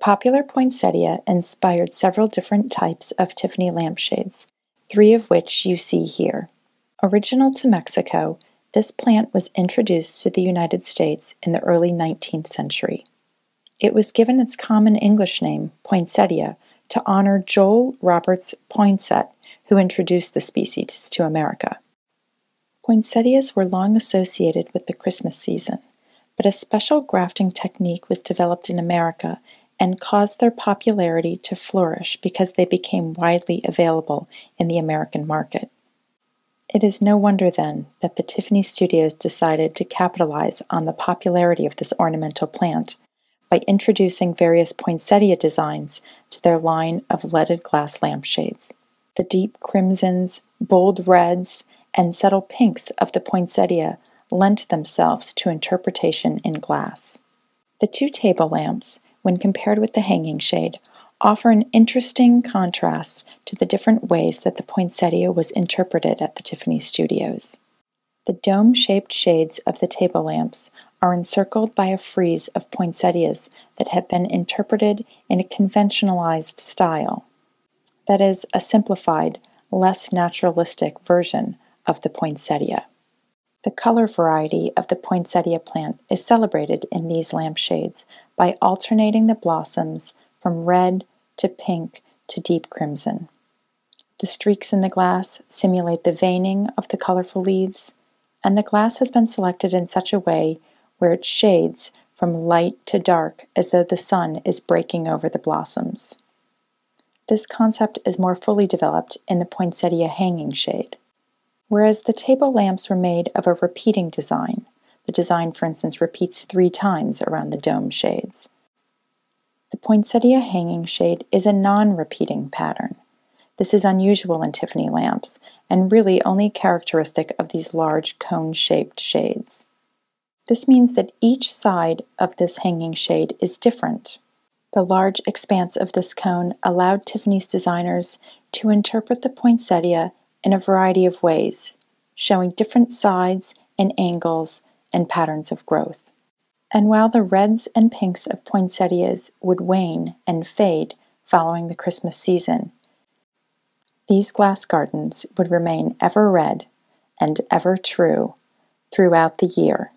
popular poinsettia inspired several different types of Tiffany lampshades, three of which you see here. Original to Mexico, this plant was introduced to the United States in the early 19th century. It was given its common English name, poinsettia, to honor Joel Roberts Poinsett, who introduced the species to America. Poinsettias were long associated with the Christmas season, but a special grafting technique was developed in America and caused their popularity to flourish because they became widely available in the American market. It is no wonder then that the Tiffany Studios decided to capitalize on the popularity of this ornamental plant by introducing various poinsettia designs to their line of leaded glass lampshades. The deep crimsons, bold reds, and subtle pinks of the poinsettia lent themselves to interpretation in glass. The two table lamps, when compared with the hanging shade, offer an interesting contrast to the different ways that the poinsettia was interpreted at the Tiffany Studios. The dome shaped shades of the table lamps are encircled by a frieze of poinsettias that have been interpreted in a conventionalized style. That is, a simplified, less naturalistic version of the poinsettia. The color variety of the poinsettia plant is celebrated in these lampshades by alternating the blossoms from red to pink to deep crimson. The streaks in the glass simulate the veining of the colorful leaves, and the glass has been selected in such a way where it shades from light to dark as though the sun is breaking over the blossoms. This concept is more fully developed in the poinsettia hanging shade. Whereas the table lamps were made of a repeating design, the design, for instance, repeats three times around the dome shades. The poinsettia hanging shade is a non repeating pattern. This is unusual in Tiffany lamps and really only characteristic of these large cone shaped shades. This means that each side of this hanging shade is different. The large expanse of this cone allowed Tiffany's designers to interpret the poinsettia in a variety of ways, showing different sides and angles and patterns of growth. And while the reds and pinks of poinsettias would wane and fade following the Christmas season, these glass gardens would remain ever red and ever true throughout the year.